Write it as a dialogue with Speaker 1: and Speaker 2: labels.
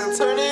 Speaker 1: and turn it